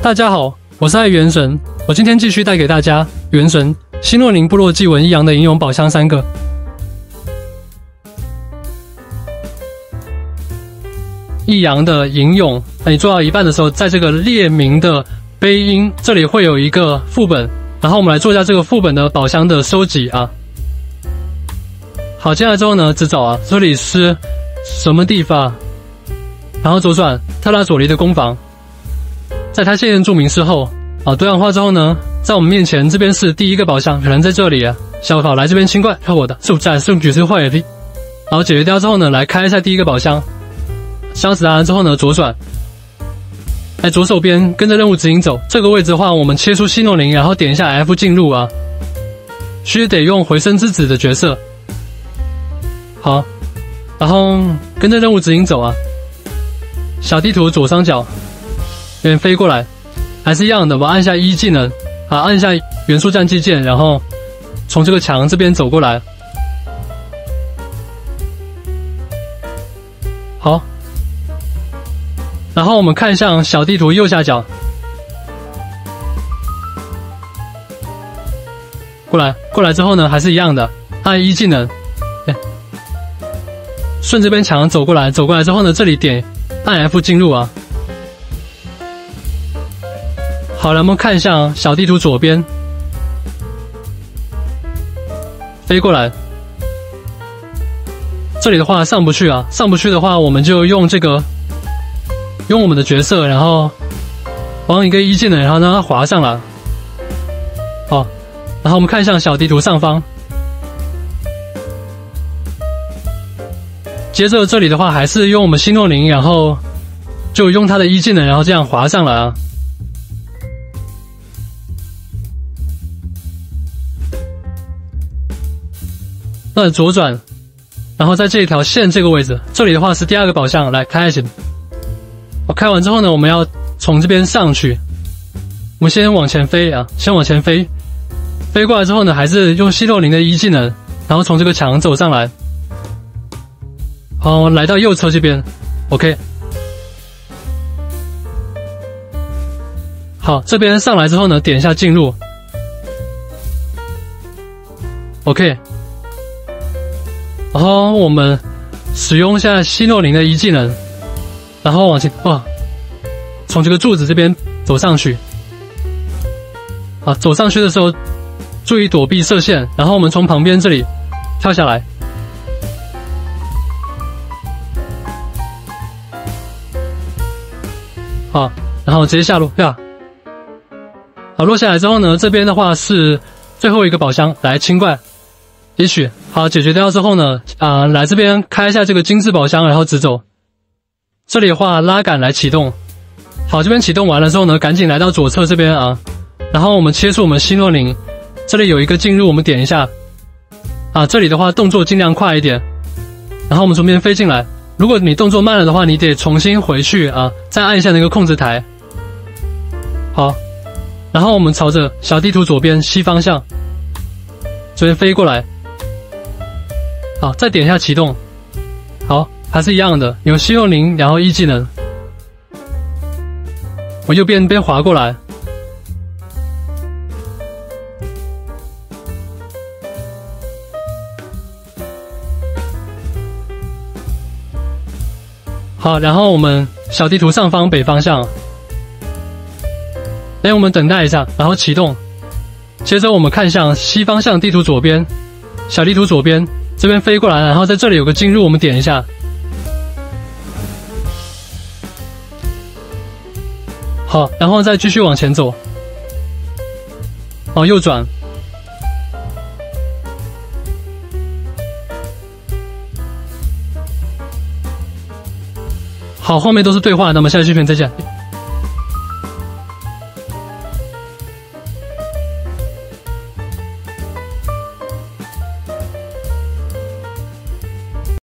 大家好，我是爱元神，我今天继续带给大家《元神希诺宁部落祭文一阳的英勇宝箱三个。一阳的吟咏，那你做到一半的时候，在这个列名的悲音这里会有一个副本，然后我们来做一下这个副本的宝箱的收集啊。好，进来之后呢，直走啊，这里是什么地方？然后左转特拉佐利的工坊。在他现任著名之后，啊，多样化之后呢，在我们面前这边是第一个宝箱，可能在这里啊。小跑来这边清怪，看我的，速战速举是坏的。然后解决掉之后呢，来开一下第一个宝箱，箱子拿完之后呢，左转，在左手边跟着任务指引走。这个位置的话，我们切出希诺林，然后点一下 F 进入啊。需得用回声之子的角色。好，然后跟着任务指引走啊。小地图左上角。这边飞过来，还是一样的。我按下一技能，好，按下元素战技键，然后从这个墙这边走过来。好，然后我们看向小地图右下角，过来，过来之后呢，还是一样的，按一技能，哎，顺这边墙走过来，走过来之后呢，这里点按 F 进入啊。好了，我们看向小地图左边，飞过来。这里的话上不去啊，上不去的话，我们就用这个，用我们的角色，然后往一个一技能，然后让它滑上来。好，然后我们看向小地图上方，接着这里的话还是用我们星诺林，然后就用它的一技能，然后这样滑上来啊。那左转，然后在这一条线这个位置，这里的话是第二个宝箱，来开一下。我开完之后呢，我们要从这边上去。我们先往前飞啊，先往前飞，飞过来之后呢，还是用希洛林的一技能，然后从这个墙走上来。好，来到右侧这边，OK。好，这边上来之后呢，点一下进入，OK。然后我们使用一下希诺林的一技能，然后往前哇，从这个柱子这边走上去。啊，走上去的时候注意躲避射线，然后我们从旁边这里跳下来。好，然后直接下路呀。好，落下来之后呢，这边的话是最后一个宝箱，来清怪。也许好解决掉之后呢，啊，来这边开一下这个金质宝箱，然后直走。这里的话拉杆来启动。好，这边启动完了之后呢，赶紧来到左侧这边啊，然后我们切出我们希诺林，这里有一个进入，我们点一下。啊，这里的话动作尽量快一点，然后我们从这边飞进来。如果你动作慢了的话，你得重新回去啊，再按一下那个控制台。好，然后我们朝着小地图左边西方向这边飞过来。好，再点一下启动。好，还是一样的，有希诺林，然后一技能。我右边边滑过来。好，然后我们小地图上方北方向。哎，我们等待一下，然后启动。接着我们看向西方向地图左边，小地图左边。这边飞过来，然后在这里有个进入，我们点一下。好，然后再继续往前走。往右转。好，后面都是对话，那么下期视频再见。